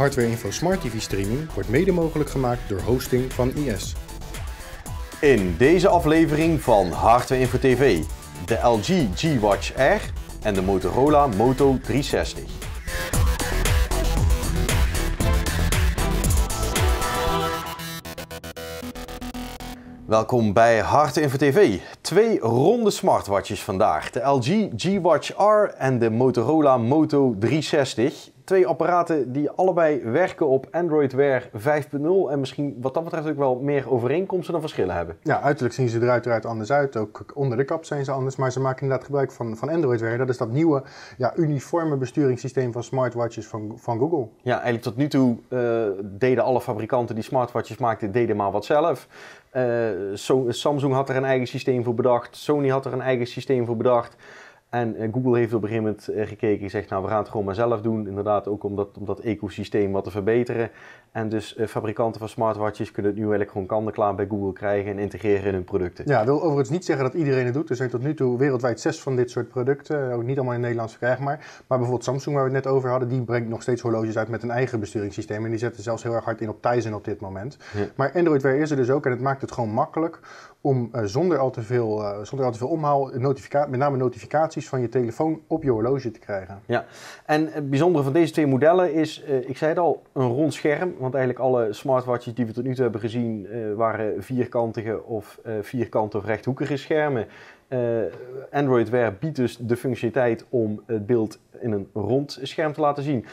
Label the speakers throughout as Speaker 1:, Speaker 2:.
Speaker 1: Hardware Info Smart TV streaming wordt mede mogelijk gemaakt door hosting van IS.
Speaker 2: In deze aflevering van Hardware Info TV, de LG G-Watch R en de Motorola Moto 360. Welkom bij Hard Info TV. Twee ronde smartwatches vandaag. De LG G-Watch R en de Motorola Moto 360. Twee apparaten die allebei werken op Android Wear 5.0 en misschien wat dat betreft ook wel meer overeenkomsten dan verschillen hebben.
Speaker 1: Ja, uiterlijk zien ze er uiteraard anders uit. Ook onder de kap zijn ze anders, maar ze maken inderdaad gebruik van, van Android Wear. Dat is dat nieuwe ja, uniforme besturingssysteem van smartwatches van, van Google.
Speaker 2: Ja, eigenlijk tot nu toe uh, deden alle fabrikanten die smartwatches maakten, deden maar wat zelf. So Samsung had er een eigen systeem voor bedacht, Sony had er een eigen systeem voor bedacht. En uh, Google heeft op een gegeven moment uh, gekeken en zegt, nou we gaan het gewoon maar zelf doen. Inderdaad ook om dat, om dat ecosysteem wat te verbeteren. En dus uh, fabrikanten van smartwatches kunnen het nu eigenlijk gewoon kant-en-klaar bij Google krijgen en integreren in hun producten.
Speaker 1: Ja, wil overigens niet zeggen dat iedereen het doet. Er zijn tot nu toe wereldwijd zes van dit soort producten. Ook niet allemaal in Nederlands verkrijgbaar. Maar bijvoorbeeld Samsung, waar we het net over hadden, die brengt nog steeds horloges uit met een eigen besturingssysteem. En die zetten zelfs heel erg hard in op Tizen op dit moment. Ja. Maar Android Wear is er dus ook en het maakt het gewoon makkelijk om uh, zonder, al te veel, uh, zonder al te veel omhaal, met name notificaties van je telefoon op je horloge te krijgen.
Speaker 2: Ja, en het bijzondere van deze twee modellen is, uh, ik zei het al, een rond scherm. Want eigenlijk alle smartwatches die we tot nu toe hebben gezien waren vierkantige of vierkante of rechthoekige schermen. Android Wear biedt dus de functionaliteit om het beeld in een rond scherm te laten zien.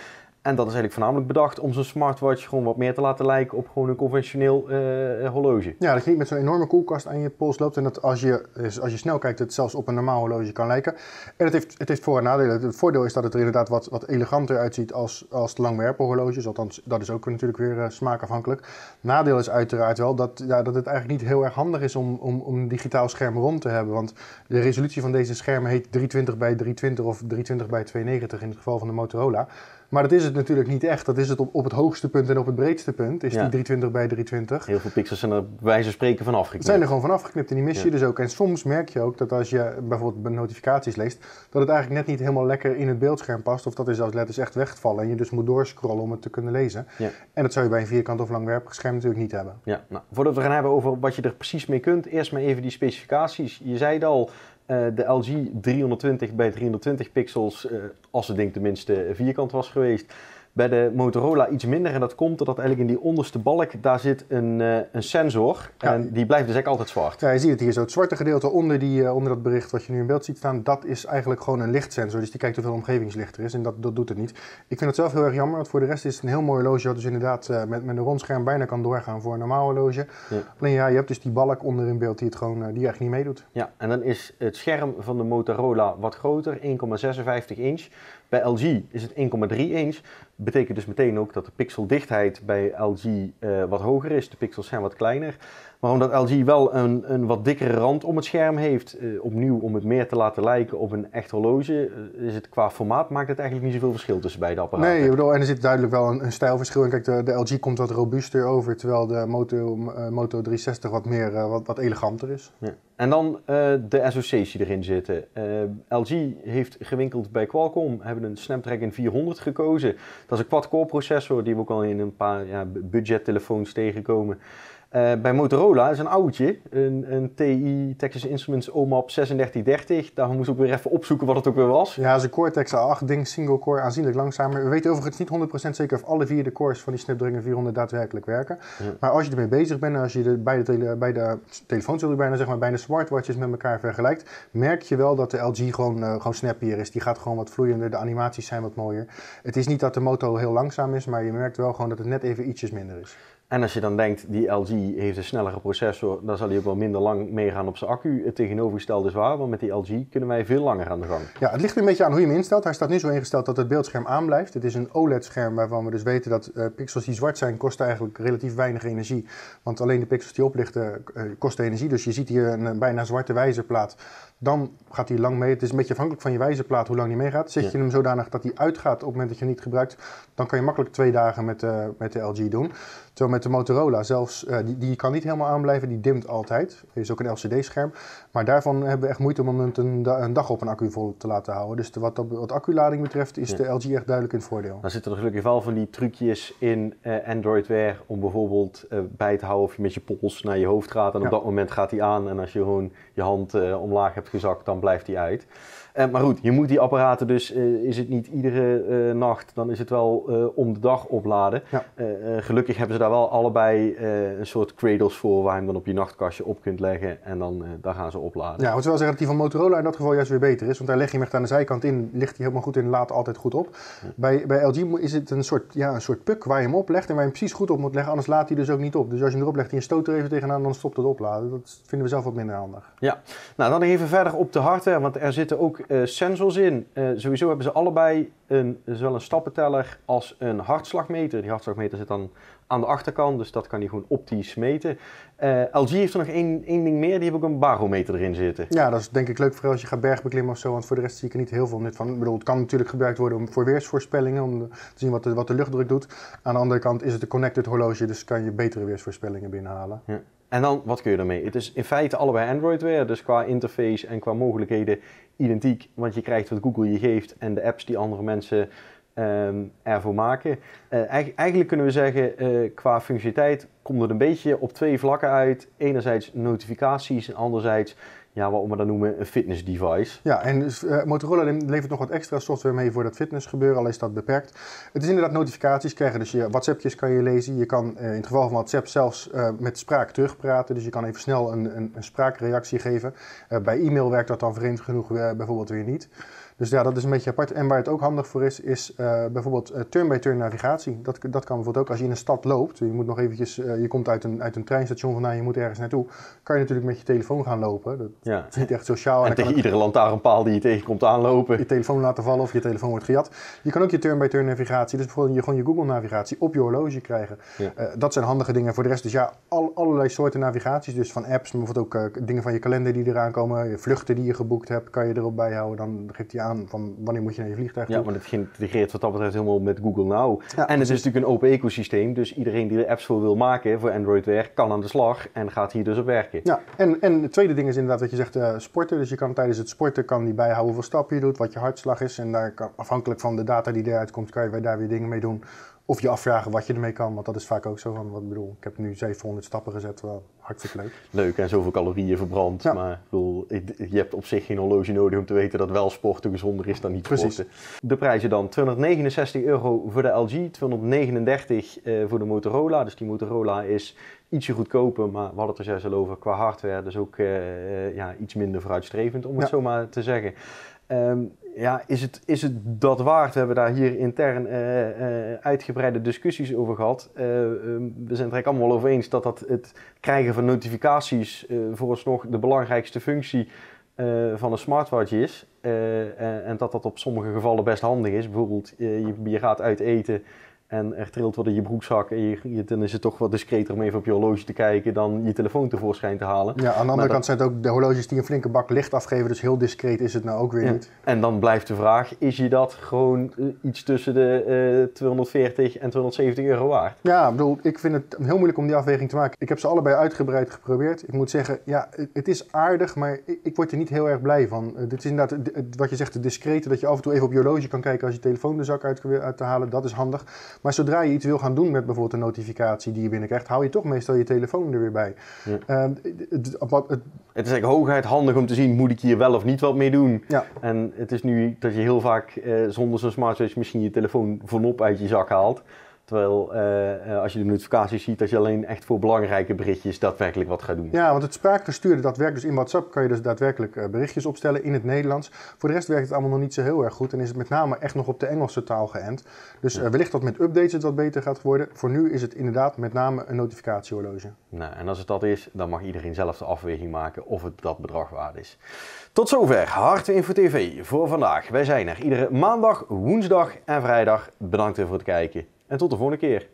Speaker 2: En dat is eigenlijk voornamelijk bedacht om zo'n smartwatch gewoon wat meer te laten lijken op gewoon een conventioneel uh, horloge.
Speaker 1: Ja, dat je niet met zo'n enorme koelkast aan je pols loopt en dat als je, als je snel kijkt het zelfs op een normaal horloge kan lijken. En het heeft, het heeft voor- en nadelen. Het voordeel is dat het er inderdaad wat, wat eleganter uitziet als, als de langwerpen horloges. Althans, dat is ook natuurlijk weer uh, smaakafhankelijk. Nadeel is uiteraard wel dat, ja, dat het eigenlijk niet heel erg handig is om, om, om een digitaal scherm rond te hebben. Want de resolutie van deze schermen heet 320 bij 320 of 320 bij 290 in het geval van de Motorola. Maar dat is het natuurlijk niet echt. Dat is het op, op het hoogste punt en op het breedste punt. Is ja. die 320 bij 320.
Speaker 2: Heel veel pixels zijn er bij wijze van spreken van afgeknipt.
Speaker 1: Zijn er gewoon van afgeknipt en die mis je ja. dus ook. En soms merk je ook dat als je bijvoorbeeld notificaties leest, dat het eigenlijk net niet helemaal lekker in het beeldscherm past. Of dat er zelfs letters echt wegvallen en je dus moet doorscrollen om het te kunnen lezen. Ja. En dat zou je bij een vierkant of langwerpig scherm natuurlijk niet hebben.
Speaker 2: Ja, nou, voordat we gaan hebben over wat je er precies mee kunt, eerst maar even die specificaties. Je zei het al, uh, de LG 320 bij 320 pixels, uh, als het ding tenminste vierkant was geweest. Bij de Motorola iets minder en dat komt doordat eigenlijk in die onderste balk, daar zit een, uh, een sensor ja. en die blijft dus eigenlijk altijd zwart.
Speaker 1: Ja, je ziet het hier zo, het zwarte gedeelte onder, die, uh, onder dat bericht wat je nu in beeld ziet staan, dat is eigenlijk gewoon een lichtsensor. Dus die kijkt hoeveel omgevingslicht er is en dat, dat doet het niet. Ik vind het zelf heel erg jammer, want voor de rest is het een heel mooi horloge dat dus inderdaad uh, met, met een rondscherm bijna kan doorgaan voor een normaal horloge. Ja. Alleen ja, je hebt dus die balk onder in beeld die het gewoon, die eigenlijk niet meedoet.
Speaker 2: Ja, en dan is het scherm van de Motorola wat groter, 1,56 inch. Bij LG is het 1,3 inch. Betekent dus meteen ook dat de pixeldichtheid bij LG uh, wat hoger is. De pixels zijn wat kleiner. Maar omdat LG wel een, een wat dikkere rand om het scherm heeft, uh, opnieuw om het meer te laten lijken op een echt horloge, uh, is het qua formaat maakt het eigenlijk niet zoveel verschil tussen beide apparaten.
Speaker 1: Nee, ik bedoel, en er zit duidelijk wel een, een stijlverschil. En kijk, de, de, LG komt wat robuuster over, terwijl de Moto, Moto 360 wat meer, wat, wat eleganter is.
Speaker 2: Ja. En dan de SoC's die erin zitten. LG heeft gewinkeld bij Qualcomm, hebben een Snapdragon 400 gekozen. Dat is een quad-core processor die we ook al in een paar ja, budgettelefoons tegenkomen. Uh, bij Motorola is een oudje, een, een TI Texas Instruments OMAP 3630. Daar moest ik weer even opzoeken wat het ook weer was.
Speaker 1: Ja, is een Cortex A8 ding, single core, aanzienlijk langzamer. We weten overigens niet 100% zeker of alle vier de cores van die Snapdragon 400 daadwerkelijk werken. Ja. Maar als je ermee bezig bent en als je de beide, tele, beide telefoons, wil ik bijna zeg maar, bijna smartwatches met elkaar vergelijkt, merk je wel dat de LG gewoon, uh, gewoon snappier is. Die gaat gewoon wat vloeiender, de animaties zijn wat mooier. Het is niet dat de Moto heel langzaam is, maar je merkt wel gewoon dat het net even ietsjes minder is.
Speaker 2: En als je dan denkt, die LG heeft een snellere processor, dan zal hij ook wel minder lang meegaan op zijn accu. Het tegenovergestelde is waar, want met die LG kunnen wij veel langer aan de gang.
Speaker 1: Ja, het ligt een beetje aan hoe je hem instelt. Hij staat nu zo ingesteld dat het beeldscherm aanblijft. Het is een OLED-scherm waarvan we dus weten dat uh, pixels die zwart zijn, kosten eigenlijk relatief weinig energie. Want alleen de pixels die oplichten uh, kosten energie. Dus je ziet hier een bijna zwarte wijzerplaat. Dan gaat hij lang mee. Het is een beetje afhankelijk van je wijzerplaat hoe lang die meegaat. Zet je hem zodanig dat hij uitgaat op het moment dat je hem niet gebruikt, dan kan je makkelijk twee dagen met, uh, met de LG doen. Terwijl met de Motorola zelfs, uh, die, die kan niet helemaal aanblijven, die dimt altijd. Er is ook een LCD-scherm. Maar daarvan hebben we echt moeite om hem een, een, dag op een accu vol te laten houden. Dus de, wat, wat acculading betreft is de LG echt duidelijk in het voordeel.
Speaker 2: Dan zitten er gelukkig wel van die trucjes in uh, Android Wear om bijvoorbeeld bij te houden of je met je pols naar je hoofd gaat. En op dat moment gaat hij aan en als je gewoon je hand omlaag hebt gezakt, dan blijft hij uit. Uh, maar goed, je moet die apparaten dus, uh, is het niet iedere uh, nacht, dan is het wel om de dag opladen. Ja. gelukkig hebben ze daar wel allebei een soort cradles voor waar je hem dan op je nachtkastje op kunt leggen en dan daar gaan ze opladen.
Speaker 1: Ja, ik moet wel zeggen dat die van Motorola in dat geval juist weer beter is, want daar leg je hem echt aan de zijkant in, ligt hij helemaal goed in, laat altijd goed op. Ja. Bij, bij LG is het een soort, ja, een soort puk waar je hem oplegt en waar je hem precies goed op moet leggen, anders laat hij dus ook niet op. Dus als je hem erop legt en je stoot er even tegenaan, dan stopt het opladen. Dat vinden we zelf wat minder handig.
Speaker 2: Ja, nou dan even verder op de hardware, want er zitten ook uh, sensors in. Uh, sowieso hebben ze allebei een, zowel een stappenteller als een hartslagmeter. Die hartslagmeter zit dan aan de achterkant, dus dat kan hij gewoon optisch meten. Uh, LG heeft er nog één, één ding meer, die heeft ook een barometer erin zitten.
Speaker 1: Ja, dat is denk ik leuk voor als je gaat bergbeklimmen of zo, want voor de rest zie ik er niet heel veel nut van. Ik bedoel, het kan natuurlijk gebruikt worden om, voor weersvoorspellingen, om te zien wat de, wat de luchtdruk doet. Aan de andere kant is het een connected horloge, dus kan je betere weersvoorspellingen binnenhalen.
Speaker 2: Ja. En dan, wat kun je ermee? Het is in feite allebei Android-wear, dus qua interface en qua mogelijkheden identiek. Want je krijgt wat Google je geeft en de apps die andere mensen um, ervoor maken. Uh, eigenlijk kunnen we zeggen, uh, qua functionaliteit komt het een beetje op twee vlakken uit. Enerzijds notificaties en anderzijds ja, wat we dan noemen een fitness device.
Speaker 1: Ja, en uh, Motorola levert nog wat extra software mee voor dat fitnessgebeuren, al is dat beperkt. Het is inderdaad notificaties krijgen, dus je WhatsAppjes kan je lezen. Je kan uh, in het geval van WhatsApp zelfs uh, met spraak terugpraten, dus je kan even snel een, een, een spraakreactie geven. bij e-mail werkt dat dan vreemd genoeg bijvoorbeeld weer niet. Dus ja, dat is een beetje apart. En waar het ook handig voor is, is uh, bijvoorbeeld uh, turn-by-turn navigatie. Dat, dat kan bijvoorbeeld ook als je in een stad loopt. Je moet nog eventjes, uh, je komt uit een, uit een treinstation vandaan, je moet ergens naartoe. Kan je natuurlijk met je telefoon gaan lopen. Dat ja. is niet echt sociaal.
Speaker 2: En, en tegen iedere lantaarnpaal die je tegenkomt aanlopen.
Speaker 1: Je telefoon laten vallen of je telefoon wordt gejat. Je kan ook je turn-by-turn navigatie, dus bijvoorbeeld je, gewoon je Google navigatie op je horloge krijgen. Ja. dat zijn handige dingen. Voor de rest dus ja, al, allerlei soorten navigaties. Dus van apps, maar bijvoorbeeld ook dingen van je kalender die eraan komen. Je vluchten die je geboekt hebt, kan je erop bijhouden. Dan geeft hij aan van wanneer moet je naar je vliegtuig
Speaker 2: Ja, maar het geïntegreerd wat dat betreft helemaal met Google Now. Ja, en het is natuurlijk een open ecosysteem, dus iedereen die er apps voor wil maken voor Android Wear kan aan de slag en gaat hier dus op werken.
Speaker 1: Ja, en, en het tweede ding is inderdaad wat je zegt, uh, sporten. Dus je kan tijdens het sporten kan die bijhouden hoeveel stappen je doet, wat je hartslag is. En daar kan, afhankelijk van de data die eruit komt, kan je daar weer dingen mee doen. Of je afvragen wat je ermee kan, want dat is vaak ook zo van, wat bedoel, ik heb nu 700 stappen gezet, wel hartstikke leuk.
Speaker 2: Leuk en zoveel calorieën verbrand, maar ik bedoel, je hebt op zich geen horloge nodig om te weten dat wel sporten gezonder is dan niet Precies. sporten. De prijzen dan, 269 euro voor de LG, 239 uh, voor de Motorola, dus die Motorola is ietsje goedkoper, maar we hadden het er zelfs al over qua hardware, dus ook uh, ja, iets minder vooruitstrevend om het zo maar te zeggen. Um, ja, is het, is het dat waard? We hebben daar hier intern uh, uh, uitgebreide discussies over gehad. Uh, we zijn het eigenlijk allemaal over eens dat, dat het krijgen van notificaties vooralsnog de belangrijkste functie van een smartwatch is. en dat dat op sommige gevallen best handig is. Bijvoorbeeld, je gaat uit eten en er trilt wat in je broekzak en je, dan is het toch wat discreter om even op je horloge te kijken dan je telefoon tevoorschijn te halen.
Speaker 1: Ja, aan de andere kant zijn het ook de horloges die een flinke bak licht afgeven, dus heel discreet is het nou ook weer ja. niet.
Speaker 2: En dan blijft de vraag, is je dat gewoon eh, iets tussen de uh, 240 en 270 euro waard?
Speaker 1: Ja, ik bedoel, ik vind het heel moeilijk om die afweging te maken. Ik heb ze allebei uitgebreid geprobeerd. Ik moet zeggen, ja, het is aardig, maar ik, word er niet heel erg blij van. Uh, dit is inderdaad wat je zegt, de discrete, dat je af en toe even op je horloge kan kijken als je telefoon de zak uit, uit te halen, dat is handig. Maar zodra je iets wil gaan doen met bijvoorbeeld een notificatie die je binnenkrijgt, hou je toch meestal je telefoon er weer bij. Ja. Uh,
Speaker 2: het, het, het, het, is eigenlijk hooguit handig om te zien, moet ik hier wel of niet wat mee doen? Ja. En het is nu dat je heel vaak uh, zonder zo'n smartwatch misschien je telefoon vanop uit je zak haalt. Terwijl uh, als je de notificaties ziet, dat je alleen echt voor belangrijke berichtjes daadwerkelijk wat gaat doen.
Speaker 1: Ja, want het spraakversturen, dat werkt dus in WhatsApp, kan je dus daadwerkelijk uh, berichtjes opstellen in het Nederlands. Voor de rest werkt het allemaal nog niet zo heel erg goed en is het met name echt nog op de Engelse taal geënt. Dus wellicht dat met updates het wat beter gaat worden. Voor nu is het inderdaad met name een notificatiehorloge.
Speaker 2: Nou, en als het dat is, dan mag iedereen zelf de afweging maken of het dat bedrag waard is. Tot zover Hardware Info TV voor vandaag. Wij zijn er iedere maandag, woensdag en vrijdag. Bedankt voor het kijken en tot de volgende keer.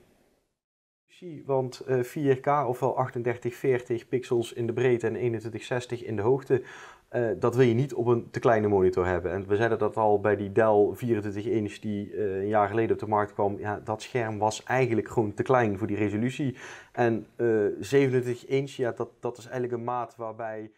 Speaker 2: Want 4K, ofwel 3840 pixels in de breedte en 2160 in de hoogte, uh, dat wil je niet op een te kleine monitor hebben. En we zeiden dat al bij die Dell 24 inch die uh, een jaar geleden op de markt kwam. Ja, dat scherm was eigenlijk gewoon te klein voor die resolutie. En uh, 27 inch, ja, dat, dat is eigenlijk een maat waarbij